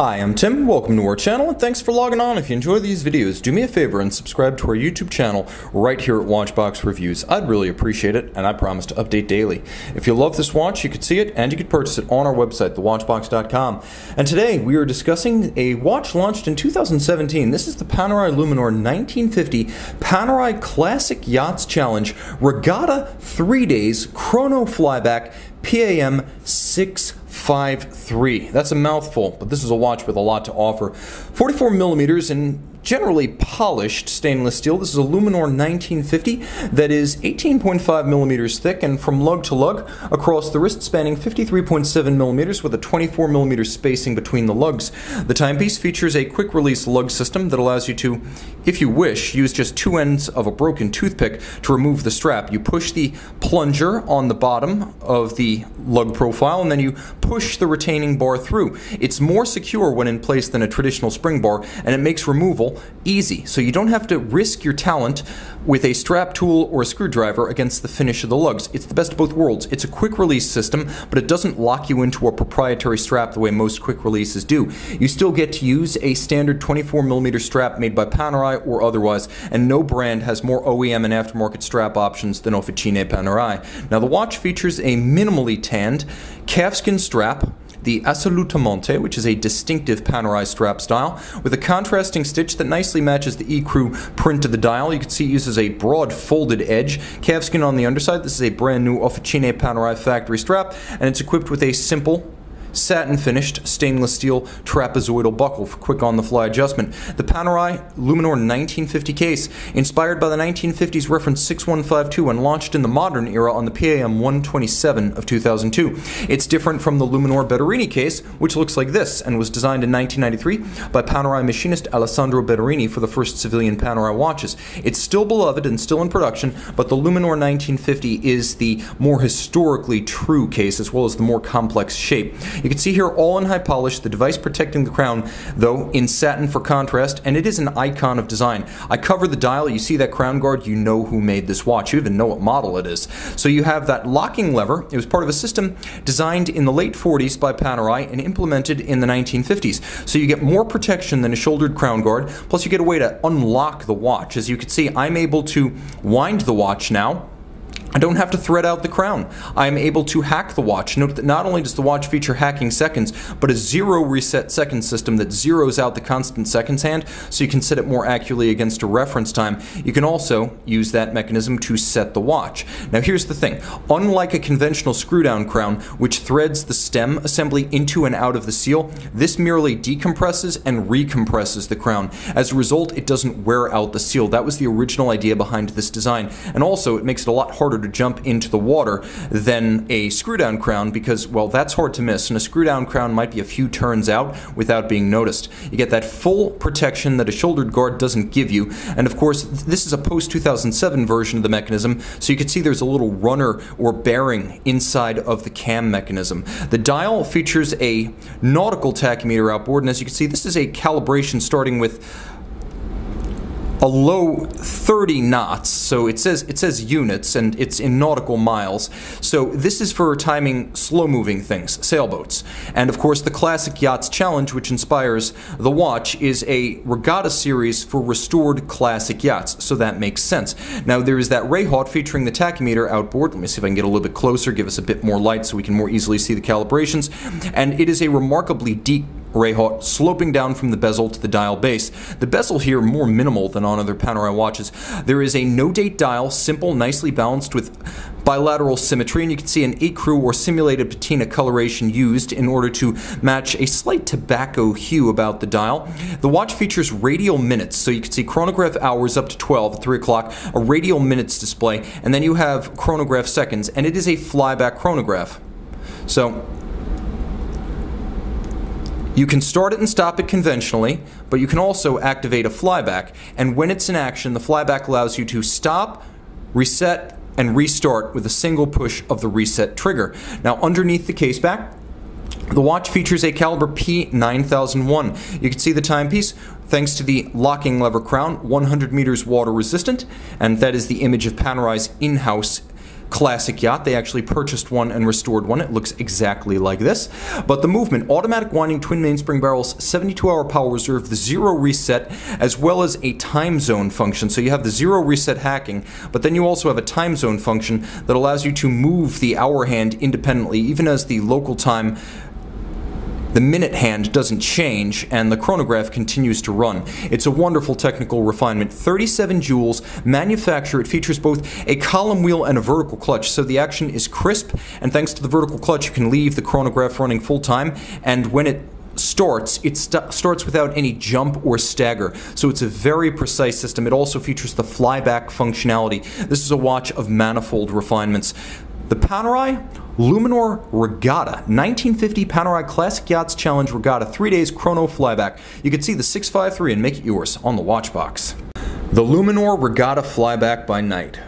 Hi, I'm Tim, welcome to our channel, and thanks for logging on. If you enjoy these videos, do me a favor and subscribe to our YouTube channel right here at Watchbox Reviews. I'd really appreciate it, and I promise to update daily. If you love this watch, you could see it, and you could purchase it on our website, thewatchbox.com. And today, we are discussing a watch launched in 2017. This is the Panerai Luminor 1950 Panerai Classic Yachts Challenge Regatta 3 Days Chrono Flyback PAM 653. That's a mouthful, but this is a watch with a lot to offer. 44 millimeters in generally polished stainless steel. This is a Luminor 1950 that is 18.5 millimeters thick and from lug to lug across the wrist spanning 53.7 millimeters with a 24 millimeter spacing between the lugs. The timepiece features a quick release lug system that allows you to, if you wish, use just two ends of a broken toothpick to remove the strap. You push the plunger on the bottom of the lug profile and then you push the retaining bar through. It's more secure when in place than a traditional spring bar and it makes removal easy. So you don't have to risk your talent with a strap tool or a screwdriver against the finish of the lugs. It's the best of both worlds. It's a quick release system, but it doesn't lock you into a proprietary strap the way most quick releases do. You still get to use a standard 24mm strap made by Panerai or otherwise, and no brand has more OEM and aftermarket strap options than Officine Panerai. Now the watch features a minimally tanned calfskin strap the Assolutamente, which is a distinctive Panerai strap style, with a contrasting stitch that nicely matches the ecru print of the dial. You can see it uses a broad folded edge, calfskin on the underside. This is a brand new Officine Panerai factory strap, and it's equipped with a simple satin finished stainless steel trapezoidal buckle for quick on the fly adjustment. The Panerai Luminor 1950 case, inspired by the 1950s reference 6152 and launched in the modern era on the PAM 127 of 2002. It's different from the Luminor Bertarini case, which looks like this and was designed in 1993 by Panerai machinist Alessandro Bertarini for the first civilian Panerai watches. It's still beloved and still in production, but the Luminor 1950 is the more historically true case as well as the more complex shape. Can see here all in high polish, the device protecting the crown, though in satin for contrast, and it is an icon of design. I cover the dial, you see that crown guard, you know who made this watch. You even know what model it is. So you have that locking lever. It was part of a system designed in the late 40s by Panerai and implemented in the 1950s. So you get more protection than a shouldered crown guard, plus you get a way to unlock the watch. As you can see, I'm able to wind the watch now I don't have to thread out the crown. I am able to hack the watch. Note that not only does the watch feature hacking seconds, but a zero reset second system that zeroes out the constant seconds hand so you can set it more accurately against a reference time. You can also use that mechanism to set the watch. Now here's the thing. Unlike a conventional screw down crown, which threads the stem assembly into and out of the seal, this merely decompresses and recompresses the crown. As a result, it doesn't wear out the seal. That was the original idea behind this design. And also, it makes it a lot harder harder to jump into the water than a screw down crown because, well, that's hard to miss, and a screw down crown might be a few turns out without being noticed. You get that full protection that a shouldered guard doesn't give you, and of course, this is a post 2007 version of the mechanism, so you can see there's a little runner or bearing inside of the cam mechanism. The dial features a nautical tachymeter outboard, and as you can see, this is a calibration starting with a low 30 knots. So it says it says units and it's in nautical miles. So this is for timing slow-moving things, sailboats. And of course the Classic Yachts Challenge, which inspires the watch, is a regatta series for restored classic yachts. So that makes sense. Now there is that rehaut featuring the tachymeter outboard. Let me see if I can get a little bit closer, give us a bit more light so we can more easily see the calibrations. And it is a remarkably deep rehaut sloping down from the bezel to the dial base. The bezel here more minimal than on other Panerai watches. There is a no-date dial, simple, nicely balanced with bilateral symmetry, and you can see an ecru or simulated patina coloration used in order to match a slight tobacco hue about the dial. The watch features radial minutes, so you can see chronograph hours up to 12 at 3 o'clock, a radial minutes display, and then you have chronograph seconds, and it is a flyback chronograph. So you can start it and stop it conventionally, but you can also activate a flyback. And when it's in action, the flyback allows you to stop, reset, and restart with a single push of the reset trigger. Now, underneath the caseback, the watch features a caliber P9001. You can see the timepiece thanks to the locking lever crown, 100 meters water resistant, and that is the image of Panerai's in-house classic yacht. They actually purchased one and restored one. It looks exactly like this. But the movement, automatic winding twin mainspring barrels, 72 hour power reserve, the zero reset, as well as a time zone function. So you have the zero reset hacking, but then you also have a time zone function that allows you to move the hour hand independently, even as the local time the minute hand doesn't change and the chronograph continues to run. It's a wonderful technical refinement. 37 joules, manufacture. It features both a column wheel and a vertical clutch, so the action is crisp, and thanks to the vertical clutch, you can leave the chronograph running full time, and when it starts, it st starts without any jump or stagger. So it's a very precise system. It also features the flyback functionality. This is a watch of manifold refinements. The Panerai Luminor Regatta, 1950 Panerai Classic Yachts Challenge Regatta, three days chrono flyback. You can see the 653 and make it yours on the watch box. The Luminor Regatta Flyback by Night.